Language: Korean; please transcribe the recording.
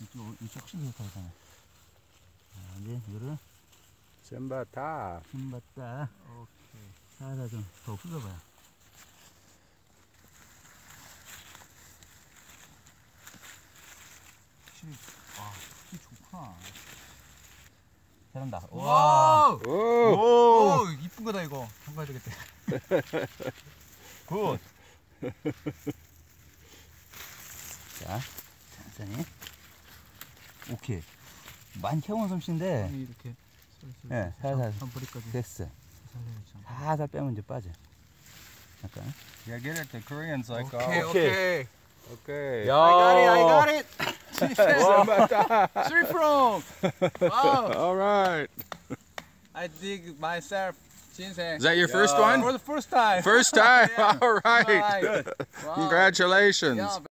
이쪽, 이쪽 확실히 가잖아. 자, 이제 이거를 젠바타. 힘받다. 오케이. 살살 좀더 풀어봐요. 확실히 와, 힘 좋구나. 잘한다. 와! 오. 오, 이쁜 거다 이거. 담가야 되겠다. 굿. 자, 천천히. 오케이. 많이 해온 솜씨인데, 아니, 이렇게 슬슬 네, 살살. 한 뿌리까지 됐어. 살려야지. 살살 빼면 이제 빠져. 잠깐. Yeah, get it. The Koreans like 오케이, oh. 오케이. Okay. I got it, I got it. 젠바타. Three from. Wow, All right. I dig myself. 진생. Is that your first Yeah. one? For the first time. First time. Yeah. All right. Right. Wow. Congratulations. Yeah,